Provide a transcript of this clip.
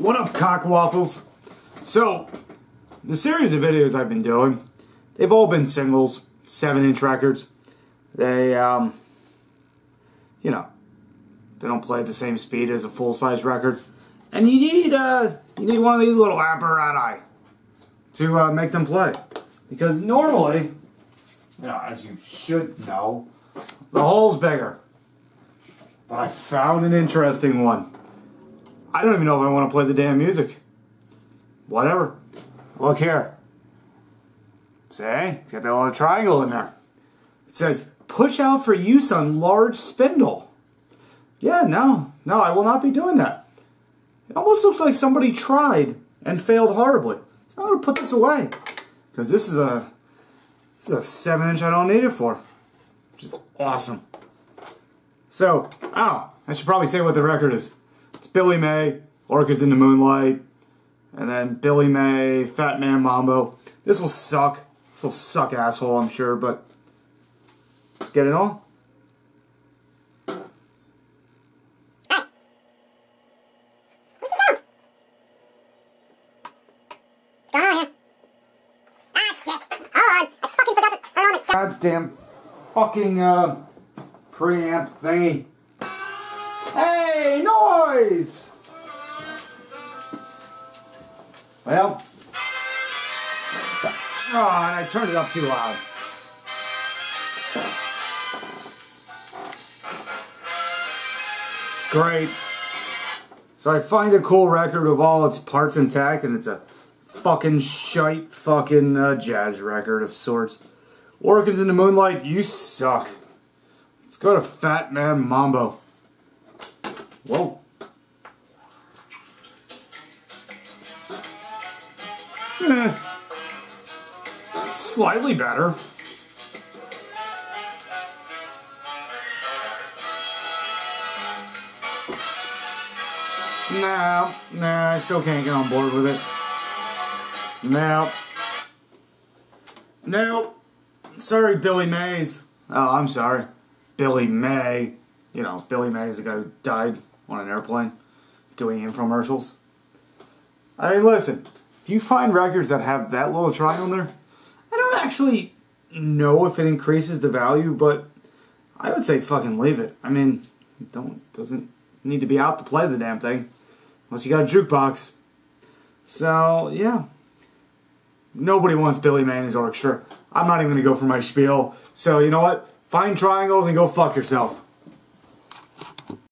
What up, cockwaffles? So, the series of videos I've been doing, they've all been singles, 7-inch records. They, um, you know, they don't play at the same speed as a full-size record. And you need, uh, you need one of these little apparati to uh, make them play. Because normally, you know, as you should know, the hole's bigger. But I found an interesting one. I don't even know if I want to play the damn music. Whatever. Look here. See? It's got that little triangle in there. It says, push out for use on large spindle. Yeah, no. No, I will not be doing that. It almost looks like somebody tried and failed horribly. So I'm going to put this away. Because this is a this is a 7 inch I don't need it for. Which is awesome. So, oh, I should probably say what the record is. It's Billy May, Orchids in the Moonlight, and then Billy May, Fat Man Mambo. This will suck. This will suck asshole, I'm sure, but let's get it all. Where's the sound? Ah shit. Hold on. I fucking forgot it for a moment. Goddamn fucking uh, preamp thingy. Noise! Well, oh, and I turned it up too loud. Great. So I find a cool record of all its parts intact, and it's a fucking shite fucking uh, jazz record of sorts. Orchids in the Moonlight, you suck. Let's go to Fat Man Mambo. Whoa. Eh. Slightly better. No, nah, I still can't get on board with it. No. Nope. Sorry, Billy Mays. Oh, I'm sorry. Billy May. You know, Billy May is the guy who died on an airplane doing infomercials. I mean, listen, if you find records that have that little triangle there, I don't actually know if it increases the value, but I would say fucking leave it. I mean, don't doesn't need to be out to play the damn thing unless you got a jukebox. So yeah, nobody wants Billy May in his orchestra. I'm not even gonna go for my spiel. So you know what? Find triangles and go fuck yourself.